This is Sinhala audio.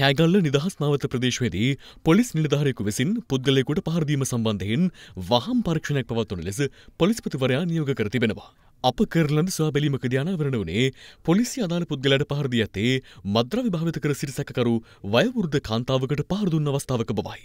කෑගල්ල නිදහස් නාවත ප්‍රදේශයේදී පොලිස් නිලධාරයෙකු විසින් පුද්ගලයෙකුට පහරදීම සම්බන්ධයෙන් වහම් පරීක්ෂණයක් පවත්වන ලෙස පොලිස්පතිවරයා නියෝග කර තිබෙනවා. අප කරලද සොයා බැලීමකදී අනාවරණ වුණේ පොලිසිය අදාළ පුද්ගලයාට පහර දී ඇත්තේ මද්‍රව්‍ය භාවිත කර සිටි සැකකරු වයෝවෘද්ධ කාන්තාවකට පහර දුන්න අවස්ථාවක බවයි.